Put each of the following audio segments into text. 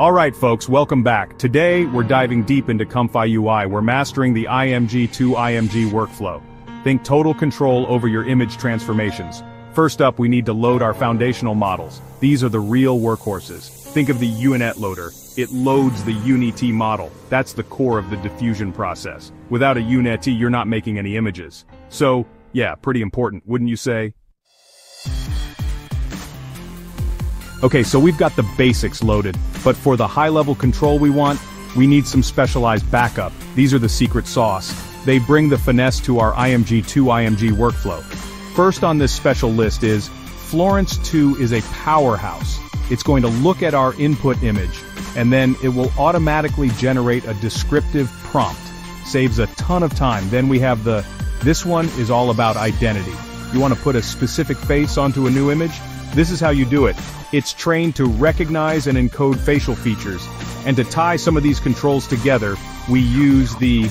Alright folks, welcome back. Today, we're diving deep into Comfy UI. We're mastering the IMG to IMG workflow. Think total control over your image transformations. First up, we need to load our foundational models. These are the real workhorses. Think of the UNet loader. It loads the UNet model. That's the core of the diffusion process. Without a UNet, you're not making any images. So, yeah, pretty important, wouldn't you say? Okay, so we've got the basics loaded, but for the high-level control we want, we need some specialized backup. These are the secret sauce. They bring the finesse to our IMG 2 IMG workflow. First on this special list is, Florence 2 is a powerhouse. It's going to look at our input image, and then it will automatically generate a descriptive prompt. Saves a ton of time. Then we have the, this one is all about identity. You want to put a specific face onto a new image? This is how you do it. It's trained to recognize and encode facial features. And to tie some of these controls together, we use the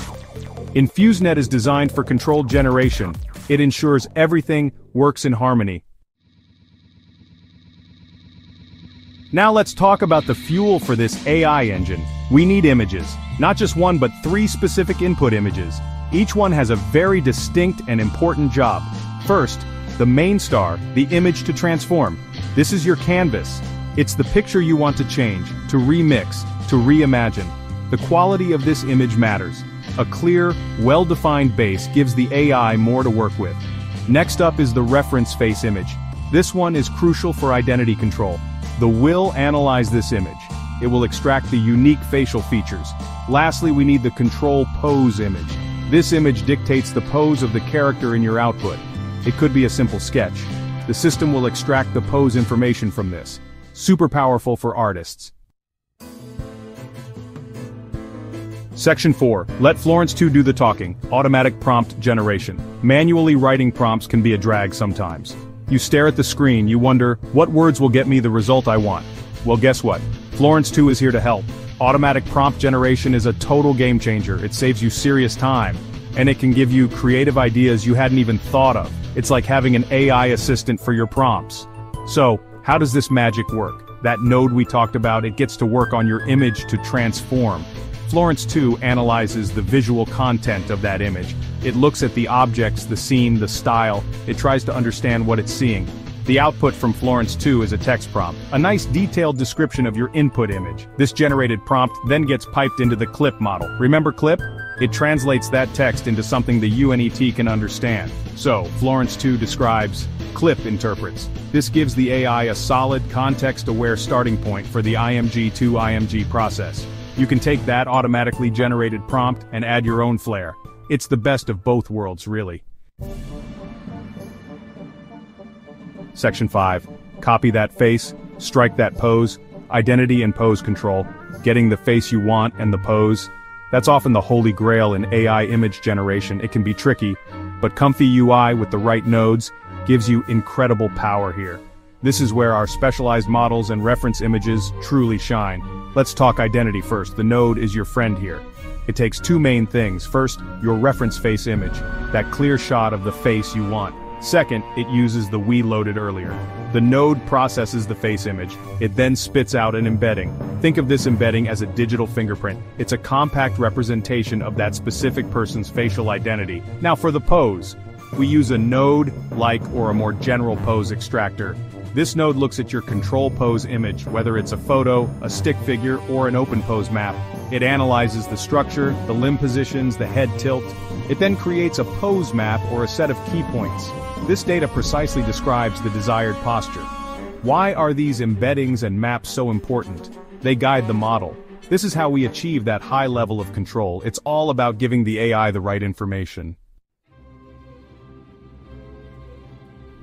InfuseNet is designed for controlled generation. It ensures everything works in harmony. Now let's talk about the fuel for this AI engine. We need images. Not just one but three specific input images. Each one has a very distinct and important job. First, the main star, the image to transform. This is your canvas. It's the picture you want to change, to remix, to reimagine. The quality of this image matters. A clear, well-defined base gives the AI more to work with. Next up is the reference face image. This one is crucial for identity control. The will analyze this image. It will extract the unique facial features. Lastly we need the control pose image. This image dictates the pose of the character in your output. It could be a simple sketch. The system will extract the pose information from this. Super powerful for artists. Section 4. Let Florence 2 do the talking. Automatic prompt generation. Manually writing prompts can be a drag sometimes. You stare at the screen, you wonder, what words will get me the result I want? Well guess what? Florence 2 is here to help. Automatic prompt generation is a total game changer. It saves you serious time. And it can give you creative ideas you hadn't even thought of. It's like having an AI assistant for your prompts. So, how does this magic work? That node we talked about, it gets to work on your image to transform. Florence 2 analyzes the visual content of that image. It looks at the objects, the scene, the style, it tries to understand what it's seeing. The output from Florence 2 is a text prompt, a nice detailed description of your input image. This generated prompt then gets piped into the CLIP model. Remember CLIP? It translates that text into something the UNET can understand. So, Florence 2 describes, CLIP interprets. This gives the AI a solid, context-aware starting point for the IMG to IMG process. You can take that automatically generated prompt and add your own flair. It's the best of both worlds, really. Section 5. Copy that face, strike that pose, identity and pose control, getting the face you want and the pose, that's often the holy grail in AI image generation. It can be tricky, but Comfy UI with the right nodes gives you incredible power here. This is where our specialized models and reference images truly shine. Let's talk identity first. The node is your friend here. It takes two main things. First, your reference face image, that clear shot of the face you want. Second, it uses the we loaded earlier. The node processes the face image. It then spits out an embedding. Think of this embedding as a digital fingerprint. It's a compact representation of that specific person's facial identity. Now for the pose. We use a node, like, or a more general pose extractor. This node looks at your control pose image, whether it's a photo, a stick figure, or an open pose map. It analyzes the structure, the limb positions, the head tilt. It then creates a pose map or a set of key points. This data precisely describes the desired posture. Why are these embeddings and maps so important? They guide the model. This is how we achieve that high level of control. It's all about giving the AI the right information.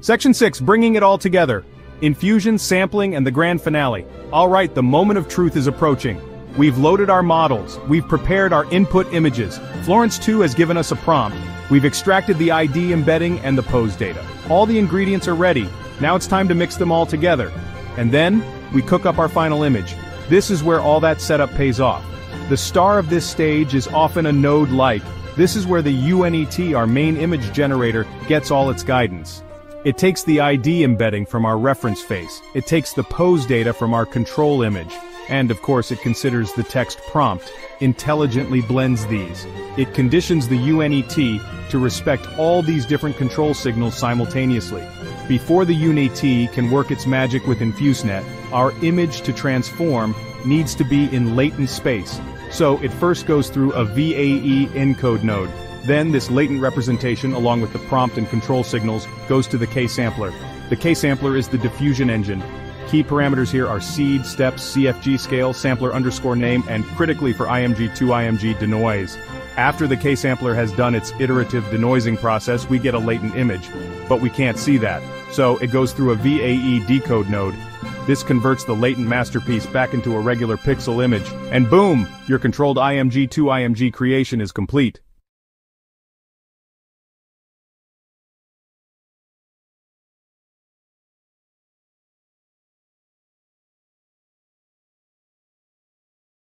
Section 6, bringing it all together. Infusion, sampling, and the grand finale. Alright, the moment of truth is approaching. We've loaded our models, we've prepared our input images, Florence 2 has given us a prompt, we've extracted the ID embedding and the pose data. All the ingredients are ready, now it's time to mix them all together. And then, we cook up our final image. This is where all that setup pays off. The star of this stage is often a node like. This is where the UNET, our main image generator, gets all its guidance. It takes the ID embedding from our reference face. It takes the pose data from our control image. And of course it considers the text prompt, intelligently blends these. It conditions the UNET to respect all these different control signals simultaneously. Before the UNET can work its magic with InfuseNet, our image to transform needs to be in latent space, so it first goes through a VAE encode node. Then this latent representation along with the prompt and control signals goes to the K-sampler. The K-sampler is the diffusion engine. Key parameters here are seed, steps, CFG scale, sampler underscore name, and critically for IMG2 IMG denoise. After the K-sampler has done its iterative denoising process, we get a latent image. But we can't see that. So it goes through a VAE decode node. This converts the latent masterpiece back into a regular pixel image, and boom! Your controlled IMG2 IMG creation is complete.